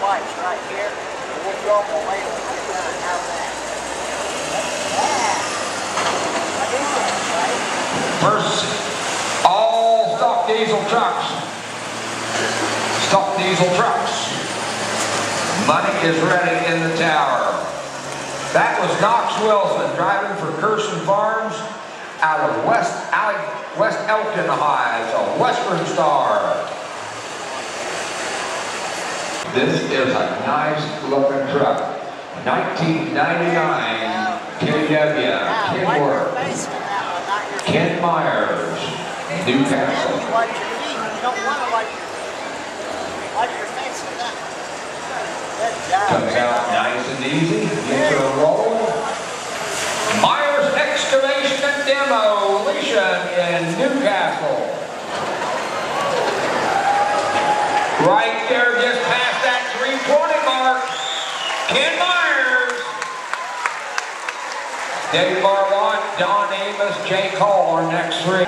there, and we'll drop them later. How's that? Yeah. I do that. First, all stock diesel trucks. Stock diesel trucks. Money is ready in the tower. That was Knox Wilson driving for Curson Farms out of West, Ale- West Elkton, Ohio. It's a Western Star. This is a nice looking truck. 1999 KW Kenworth. face with that one, not your Ken Myers, Newcastle. You wipe your feet, you don't want to wipe your, wipe your face with that. Good job. Comes out nice and easy, her a roll. Myers Excavation and Demolition in Newcastle. Right there, just past that 320 mark. Ken Myers. Dave Barlott, Don Amos, Jay Cole are next three.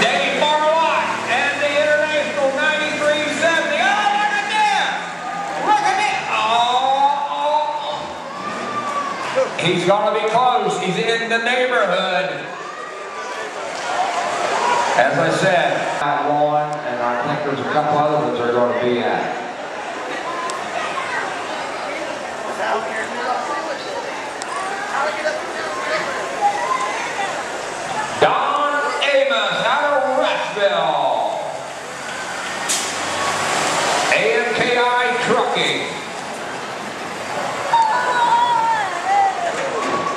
Dave Barlott and the International 9370. Oh, look at this! Look at this! Oh, He's gonna be close. He's in the neighborhood. As I said, at one, and I think there's a couple other ones they're gonna be at. Don Amos out of Rushville. AMKI Trucking.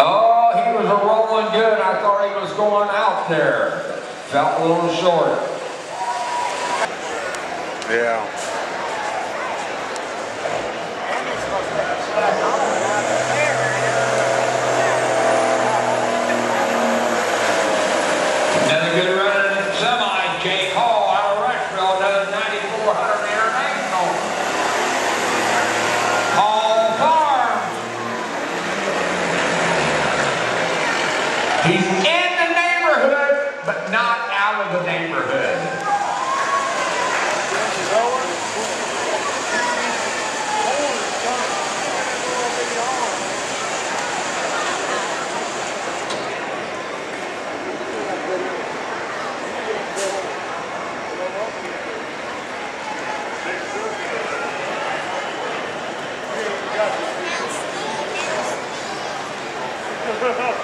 Oh, he was a rolling good. I thought he was going out there. Felt a little short. Yeah. Another good running semi, Jake Hall out of Rushville, another 9400 International. Hall Farm. He's in the neighborhood, but not out of the neighborhood. I'll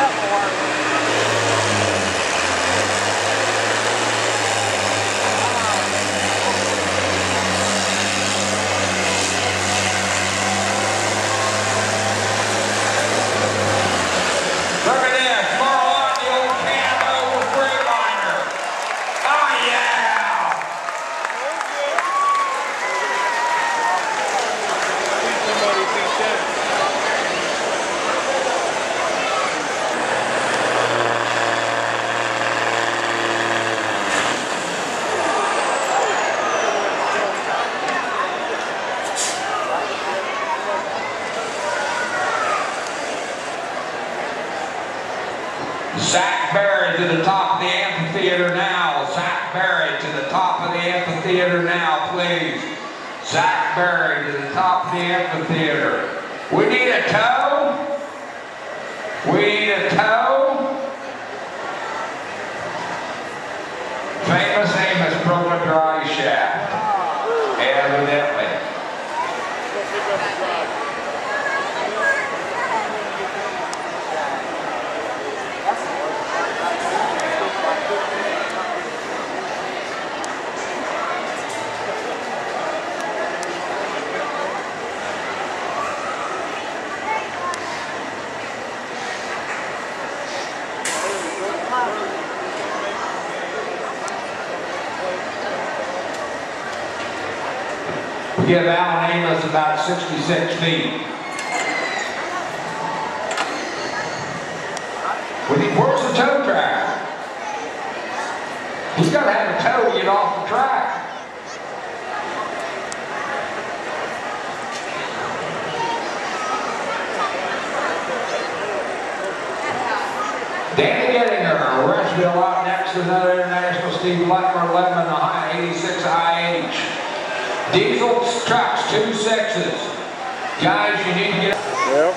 Look at this, Marlon, the old camo with Freightliner. Oh, yeah! Somebody beat that. Zach to the top of the amphitheater now. Zach Berry to the top of the amphitheater now, please. Zach Berry to the top of the amphitheater. We need a tow. We need a tow. Famous Amos broke a drive shaft. Evidently. Go pick up the drive. to give Alan Amos about 66 feet. When he, where's the tow track? He's got to have a tow to get off the track. Danny Gettinger, Westville out next to another international, Steve Leckler, 11 and a high, 86 IH. Diesel trucks, two sexes. Guys, you need to get. Yep.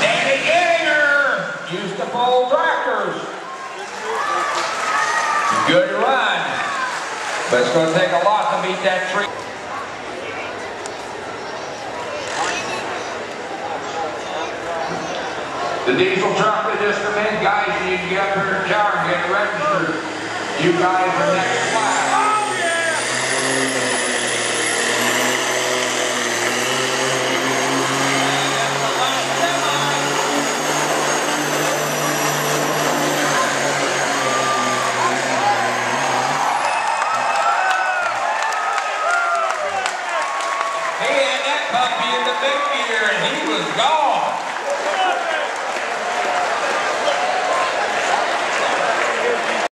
Danny Gettinger used to pull tractors. Good run. But it's going to take a lot to beat that tree. The diesel truck that just come in, guys, you need to get up here and shower and get registered. You guys are next class.